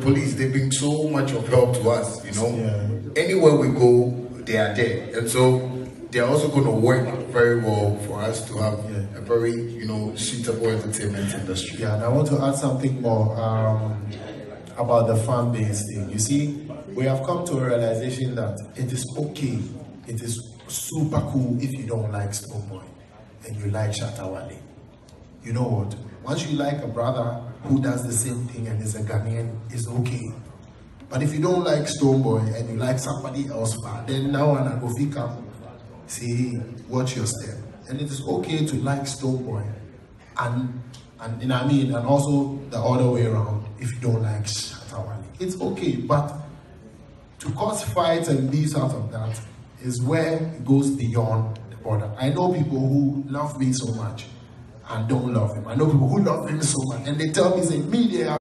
police they've been so much of help to us you know Yeah. anywhere we go they are there and so they're also going to work very well for us to have Yeah. a very you know suitable entertainment industry Yeah, and I want to add something more um, about the fan base thing. You see, we have come to a realization that it is okay, it is super cool if you don't like Stonebwoy and you like Shatta Wale. You know what? Once you like a brother who does the same thing and is a Ghanaian, it's okay. But if you don't like Stonebwoy and you like somebody else, then now I go fika. See, watch your step. And it is okay to like Stonebwoy and and you know what I mean, and also the other way around if you don't like Shatta Wale. It's okay, but to cause fights and beefs out of that is where it goes beyond the border. I know people who love me so much and don't love him. I know people who love him so much and they tell me, say, me, they.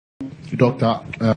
Doctor, uh,